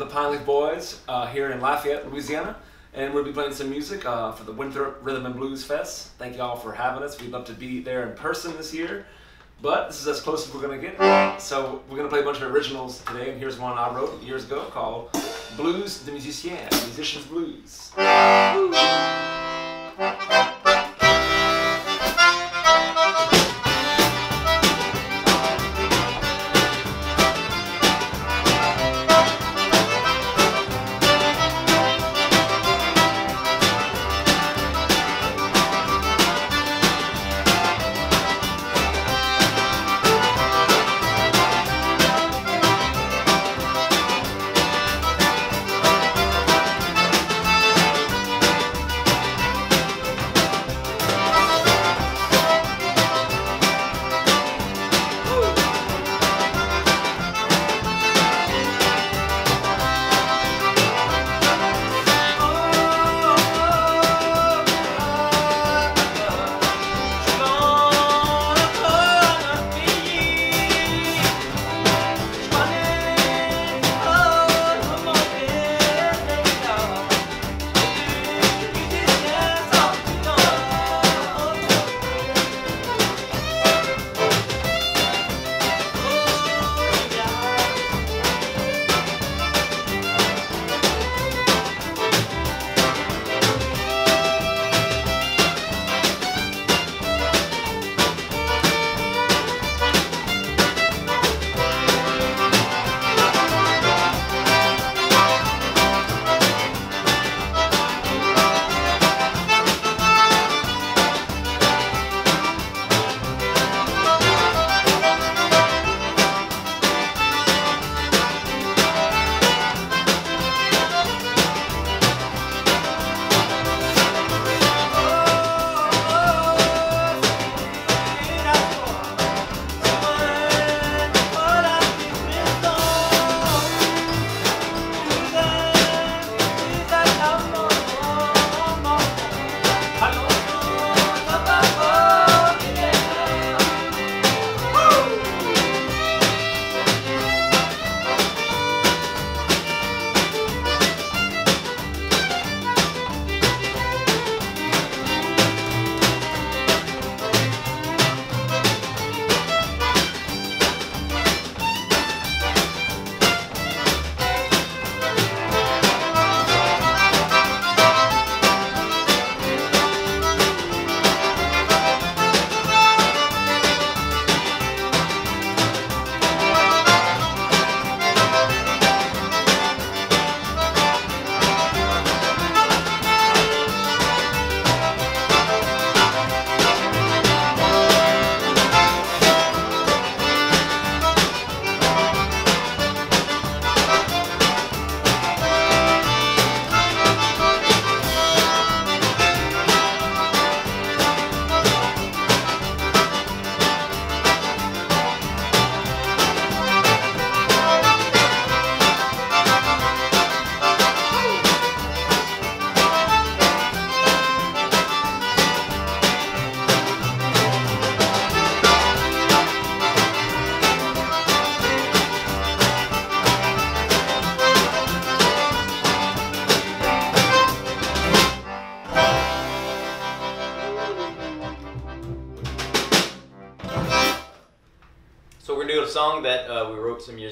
the Pine Leaf Boys uh, here in Lafayette, Louisiana, and we'll be playing some music uh, for the Winthrop Rhythm and Blues Fest. Thank you all for having us. We'd love to be there in person this year, but this is as close as we're going to get. So we're going to play a bunch of originals today, and here's one I wrote years ago called Blues de Musicien, Musician's Blues.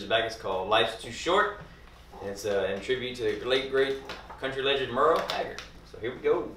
Back. It's called "Life's Too Short," and it's uh, in tribute to the late great country legend Merle Haggard. So here we go.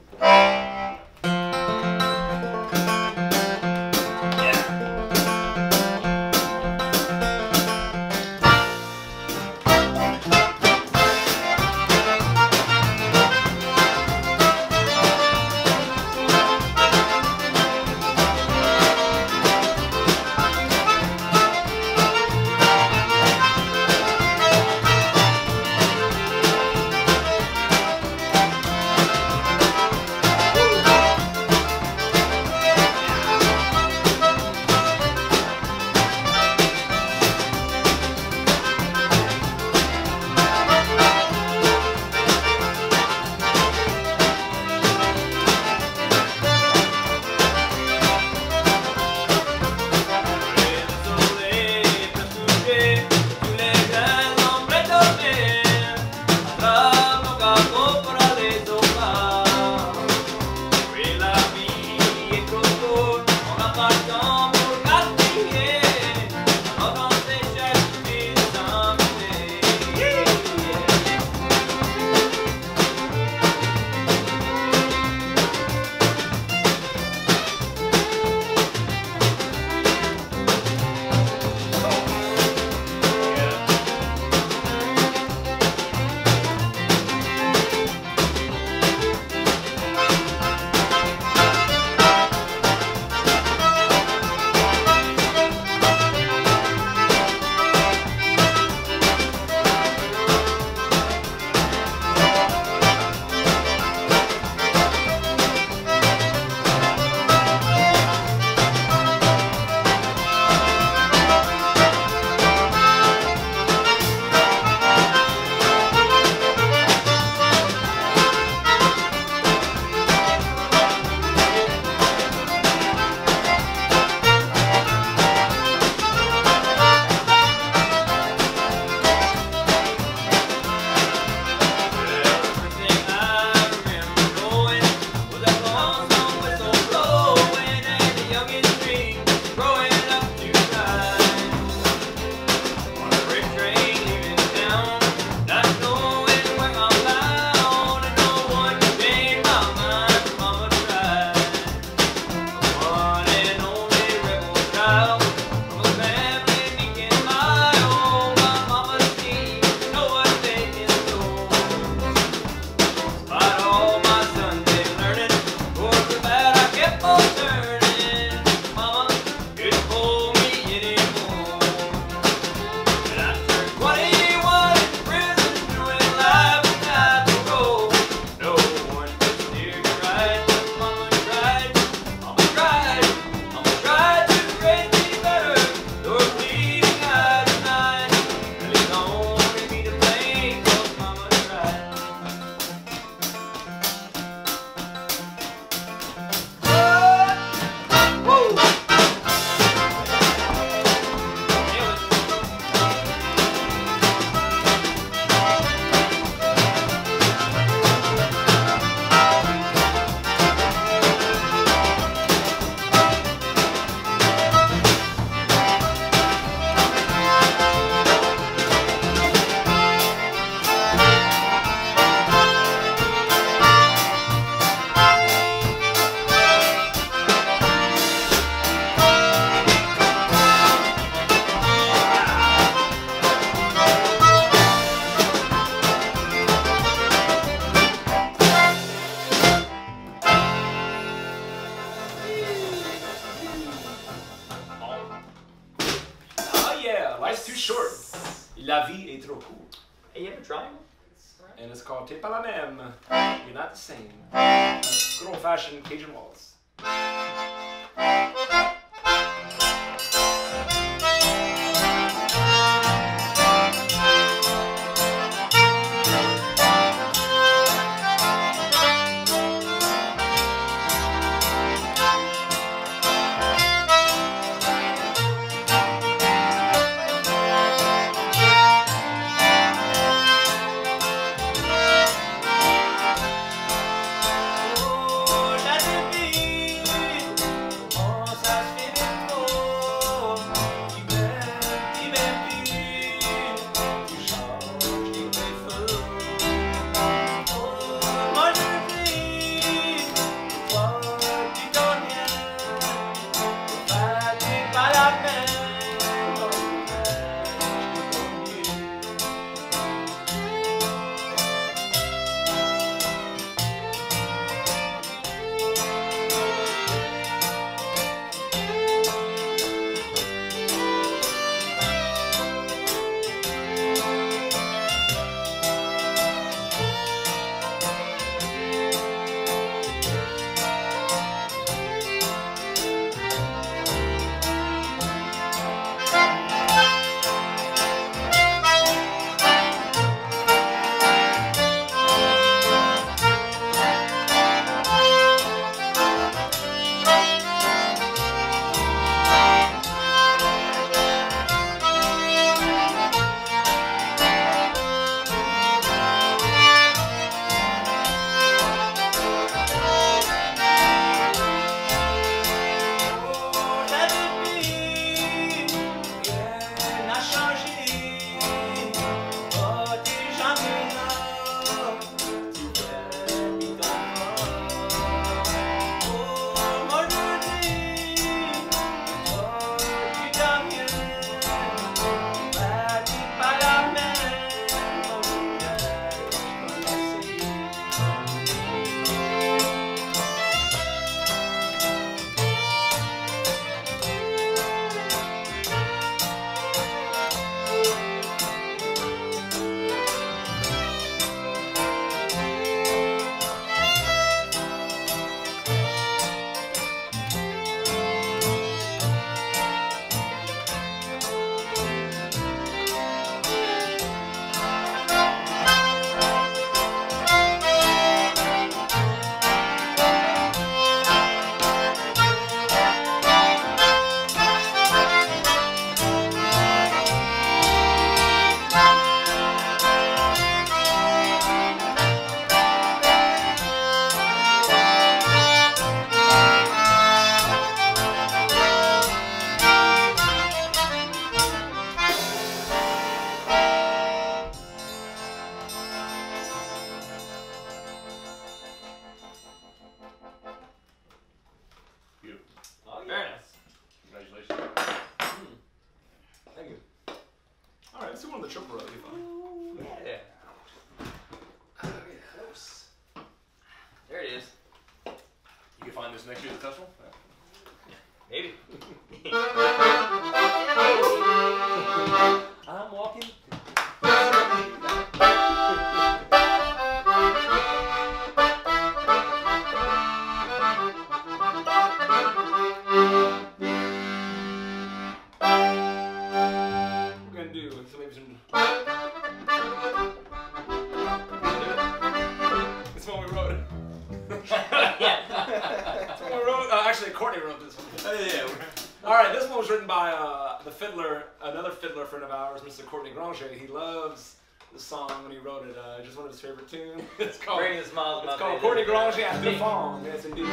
The Fawn. Yes, indeed.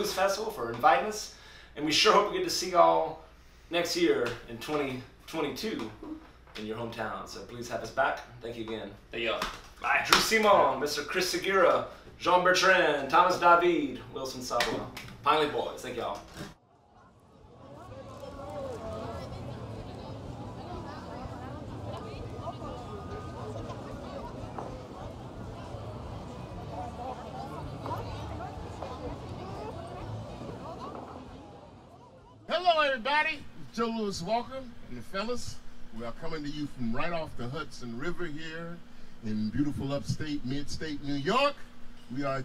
Blues Festival for inviting us. And we sure hope we get to see y'all next year in 2022 in your hometown. So please have us back. Thank you again. Hey, y'all. Bye. Drew Simon, Mr. Chris Segura, Jon Bertrand, Thomas David, Wilson Savoy. Pine Leaf Boys. Thank y'all. Everybody. Joe Louis Walker and the fellas. We are coming to you from right off the Hudson River here in beautiful upstate, mid-state New York. We are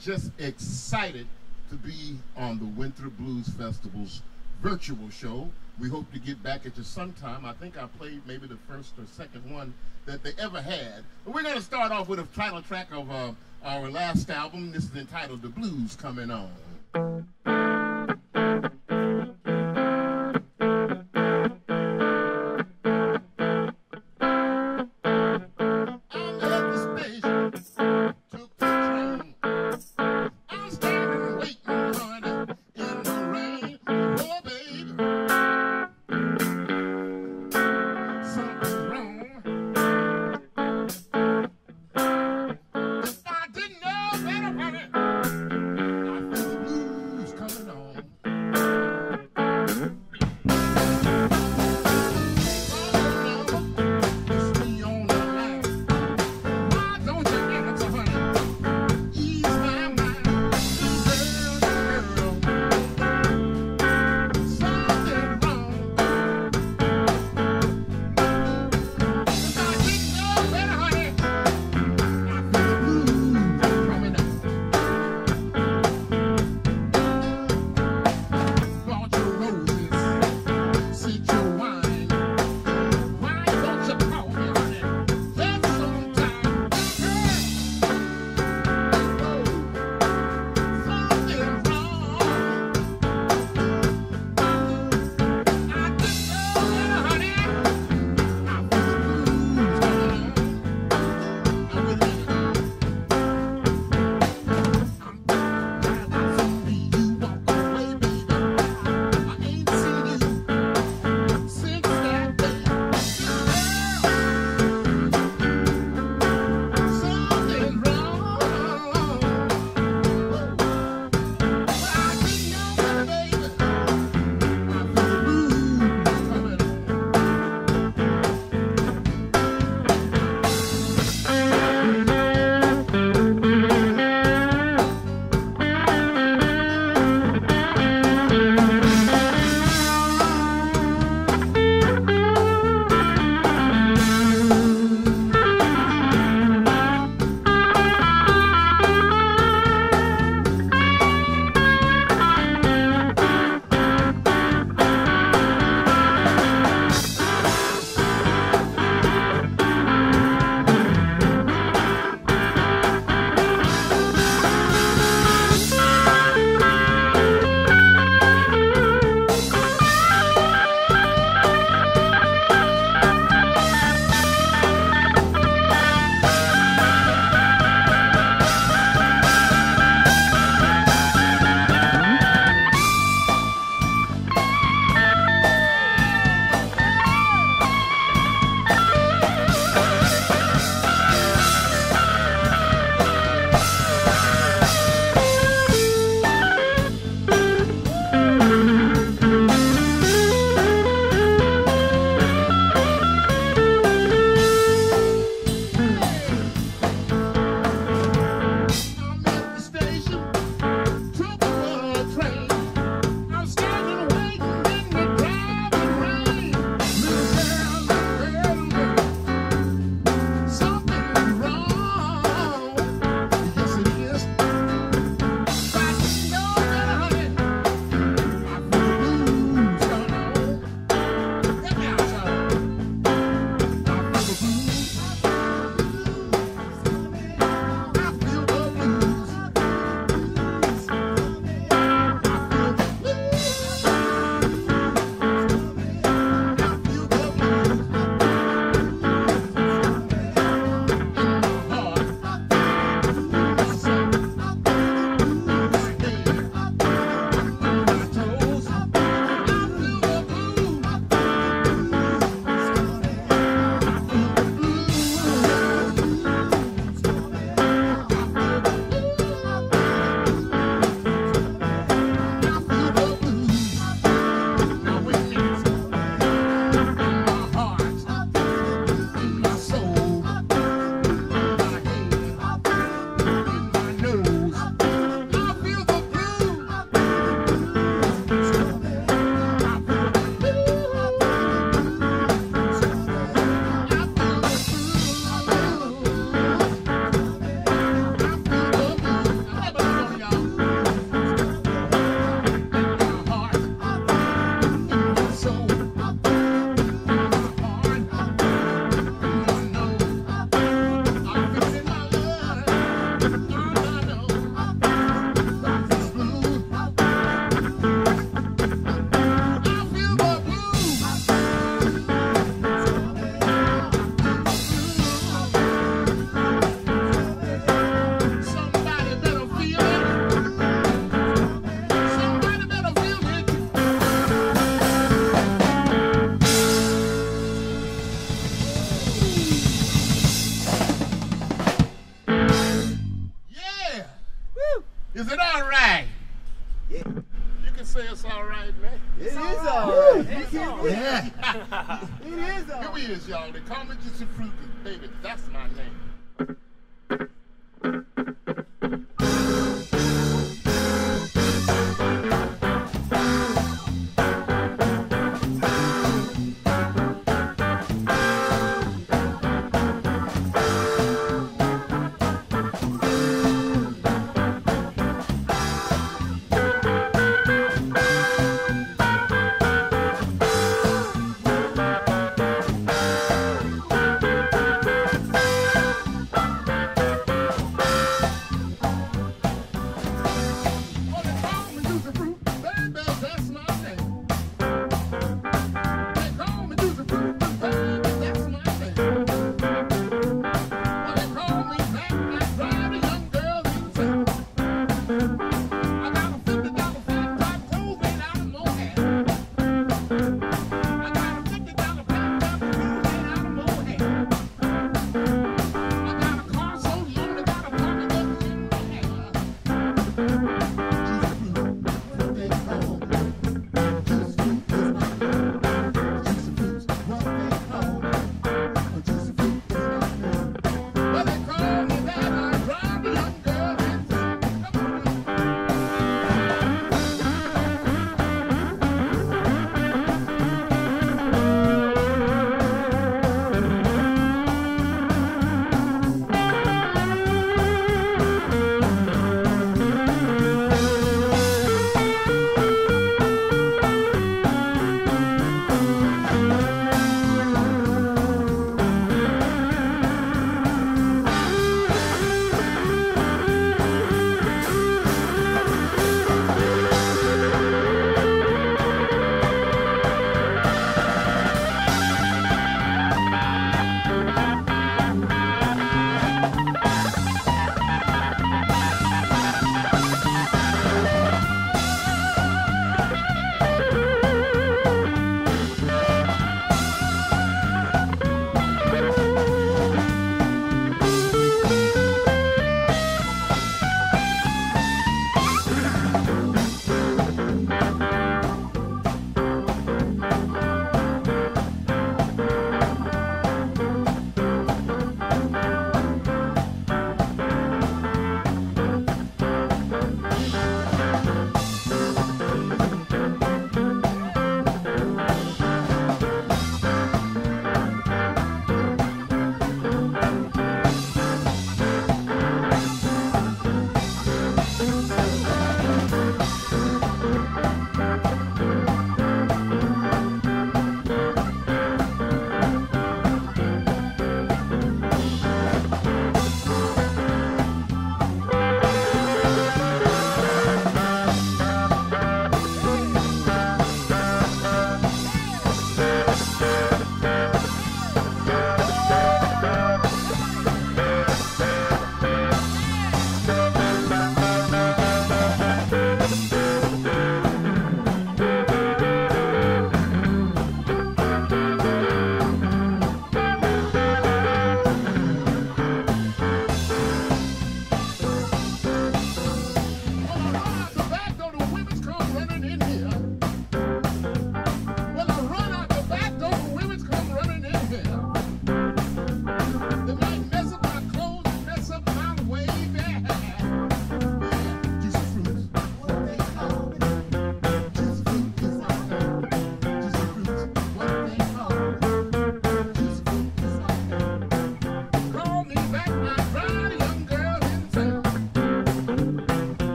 just excited to be on the Winthrop Blues Festival's virtual show. We hope to get back at you sometime. I think I played maybe the first or second one that they ever had. But we're going to start off with a title track of uh, our last album. This is entitled The Blues Coming On.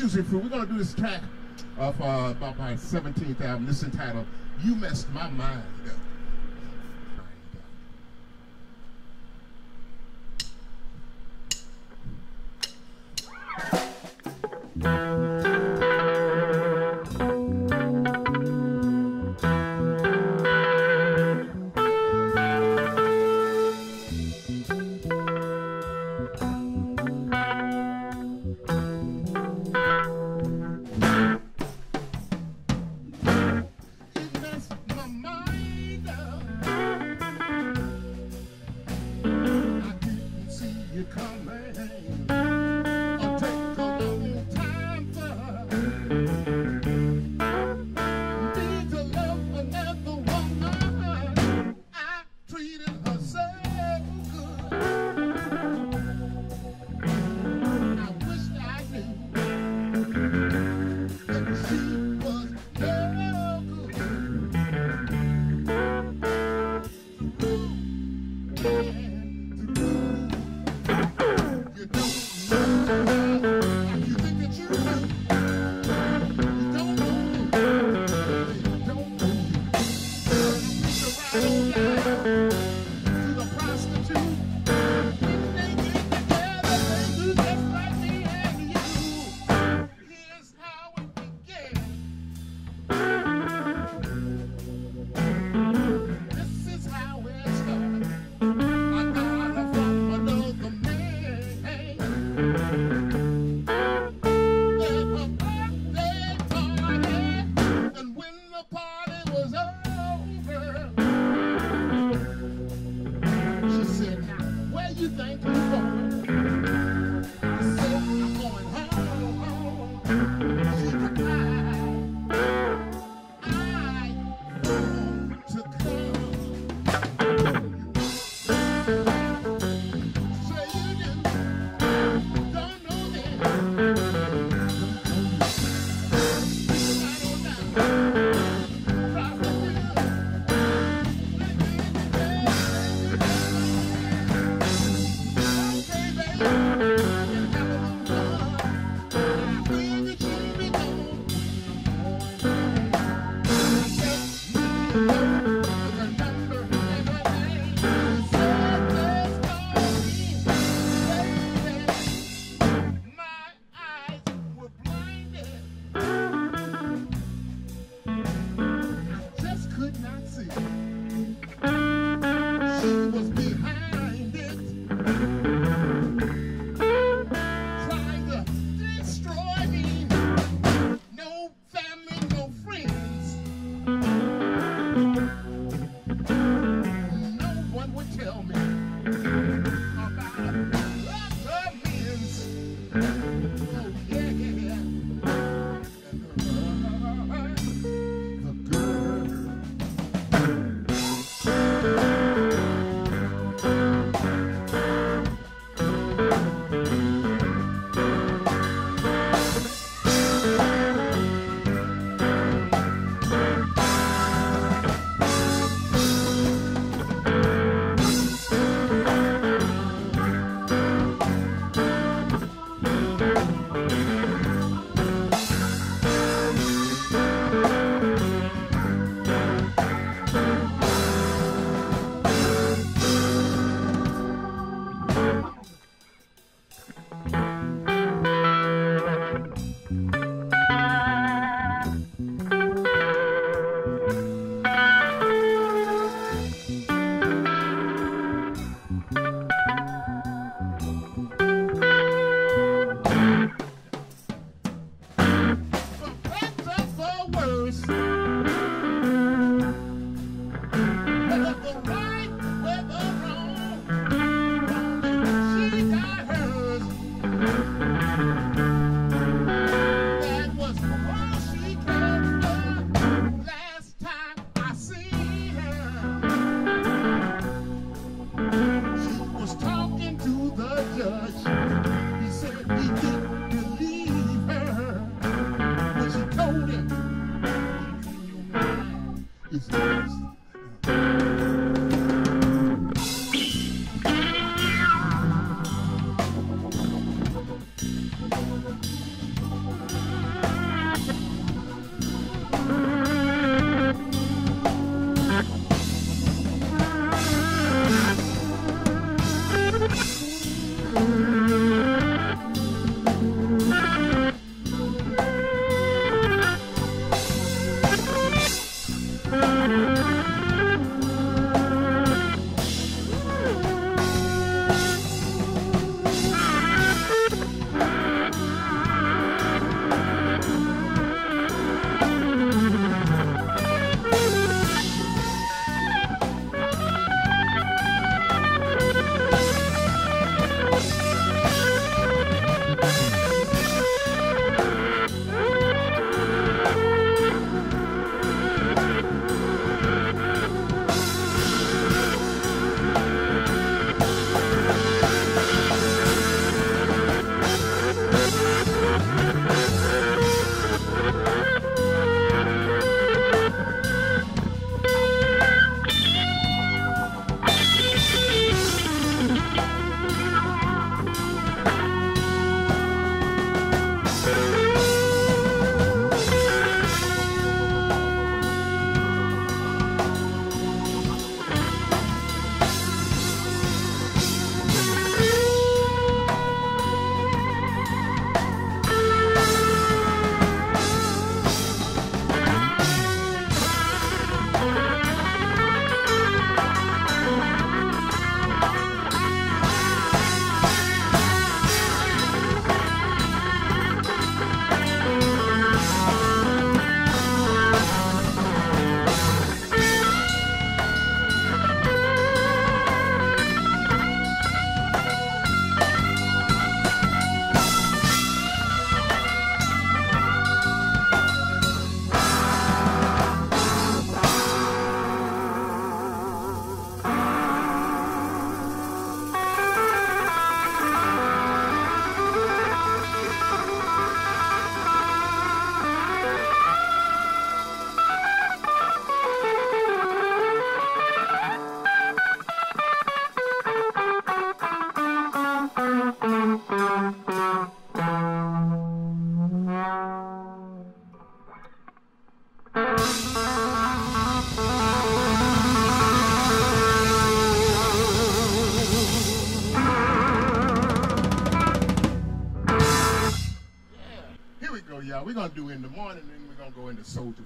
Juicy Fruit. We're going to do this track off uh, about my 17th album. This entitled You Messed My Mind.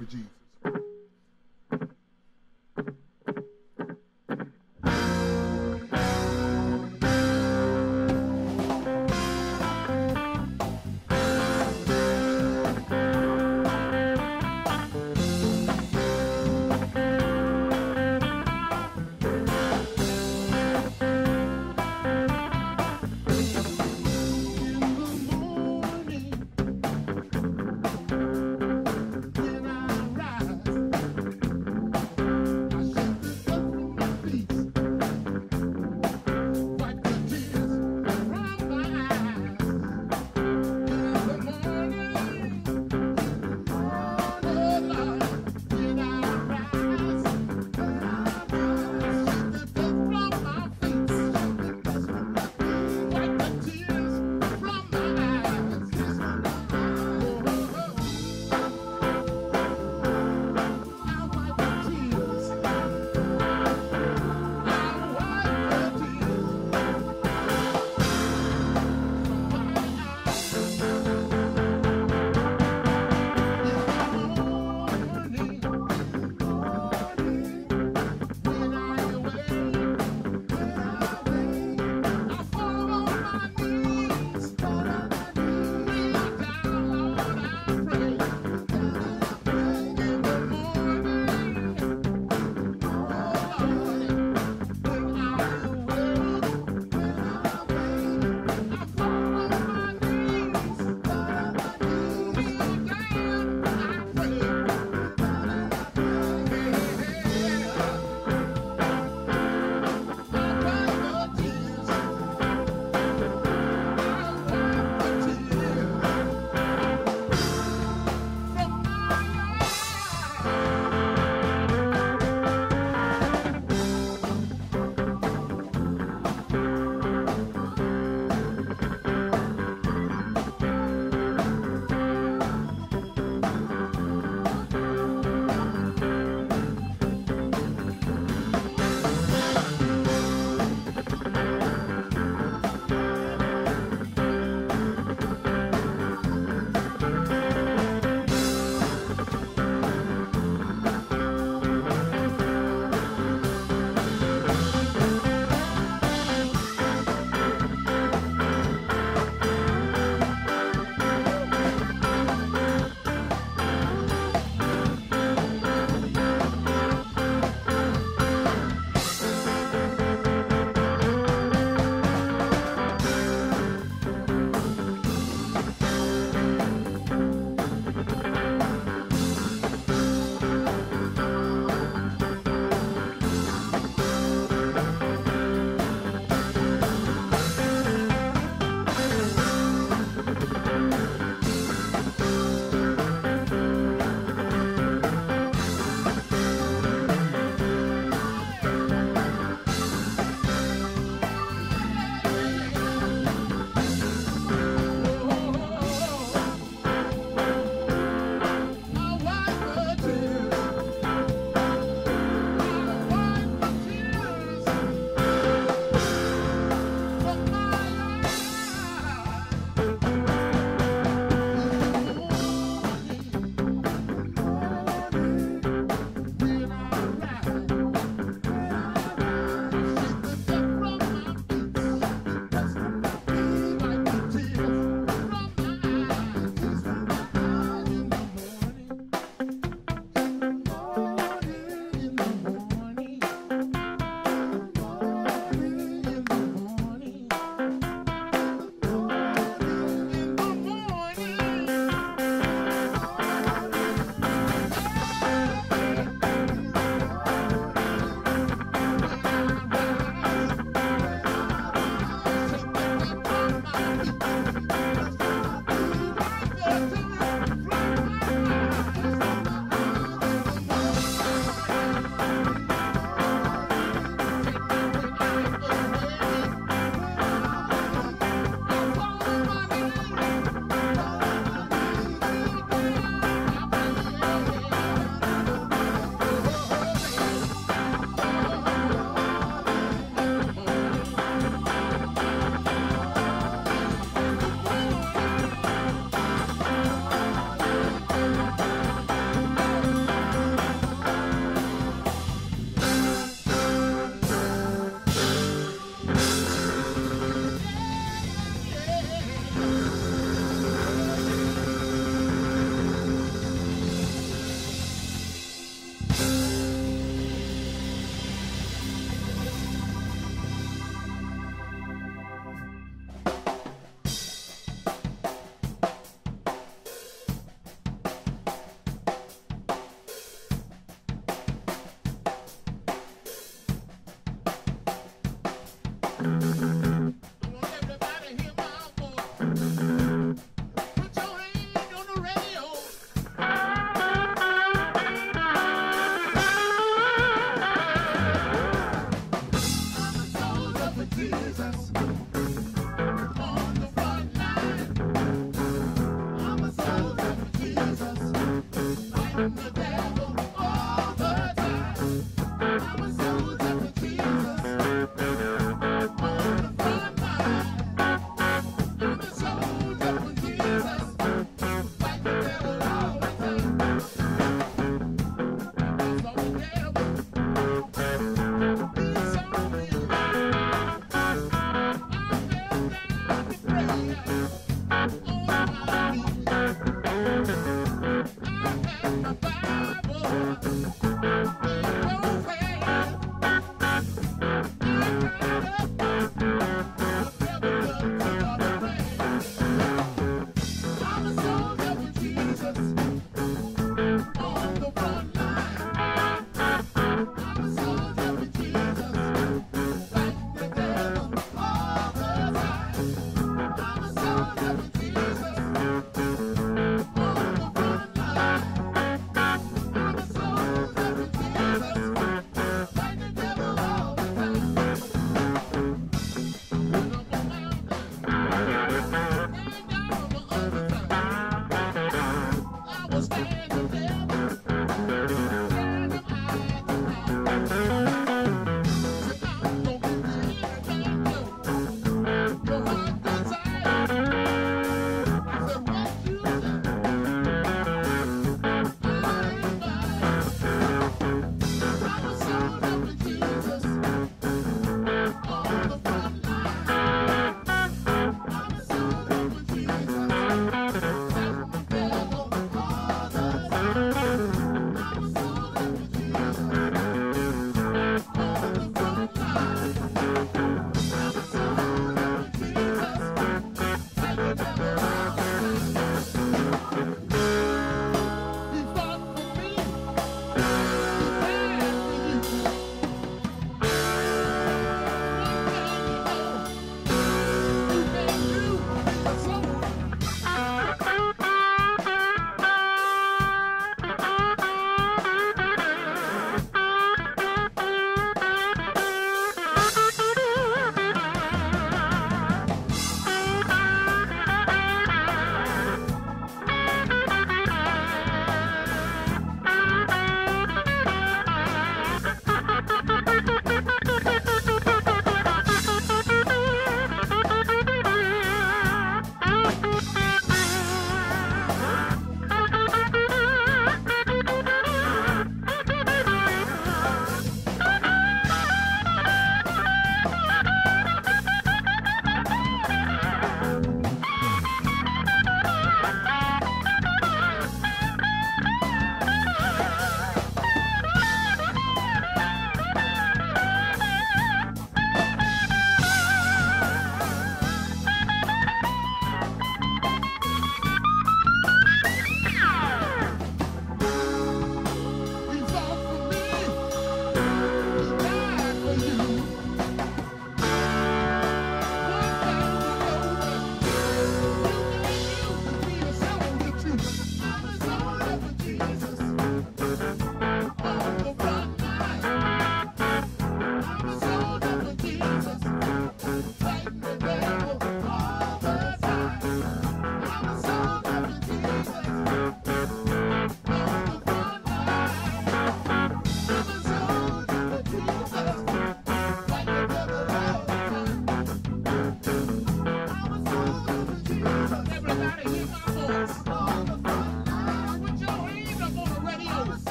Into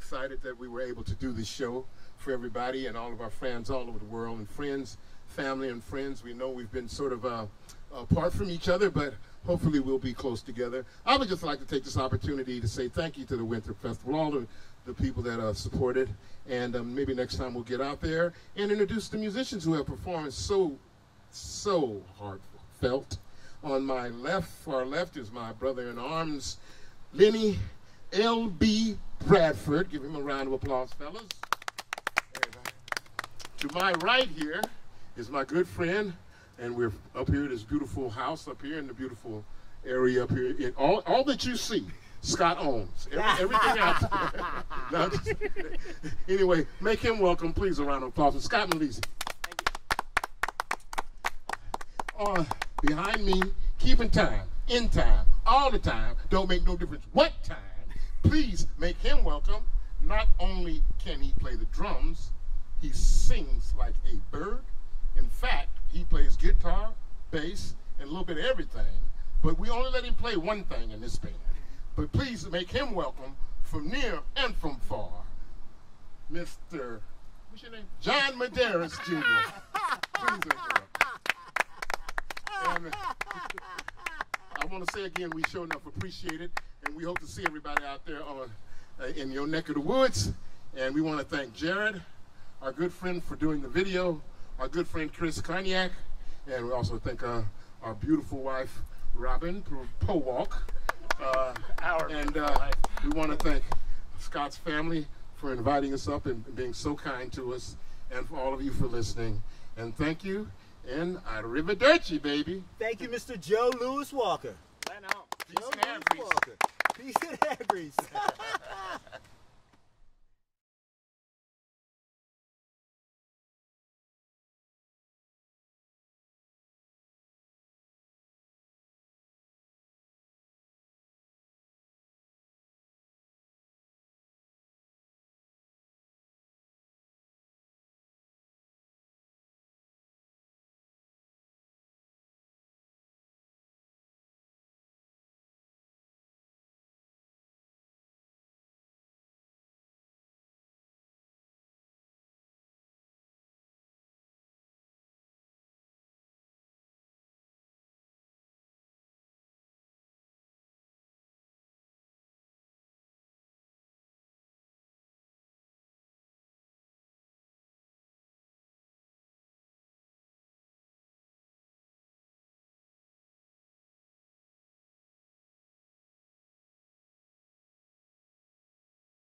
excited that we were able to do this show for everybody and all of our fans all over the world and friends, family and friends. We know we've been sort of uh, apart from each other, but hopefully we'll be close together. I would just like to take this opportunity to say thank you to the Winthrop Festival, all the, the people that uh, supported, and um, maybe next time we'll get out there and introduce the musicians who have performed so, so heartfelt. On my left, far left, is my brother in arms, Lenny L.B. Bradford. Give him a round of applause, fellas. To my right here is my good friend, and we're up here at this beautiful house up here in the beautiful area up here. In all, all that you see, Scott owns. Every, everything else. No, just- anyway, make him welcome, please, a round of applause for Scott Milici. Uh, behind me, keeping time, in time, all the time, don't make no difference what time. Please make him welcome. Not only can he play the drums, he sings like a bird. In fact, he plays guitar, bass, and a little bit of everything. But we only let him play one thing in this band. But please make him welcome from near and from far. Mr. What's your name? John Medeiros Jr. Please uh, I want to say again, we sure enough appreciate it, and we hope to see everybody out there on uh, in your neck of the woods. And we want to thank Jared, our good friend, for doing the video, our good friend Chris Cognac, and we also thank uh, our beautiful wife Robin Powalk. Uh, and uh, we want to thank Scott's family for inviting us up and being so kind to us, and for all of you for listening. And thank you, and arrivederci, baby. Thank you, Mr. Joe Louis Walker. Peace Joe and Lewis Avery's. Walker. Peace and Avery's.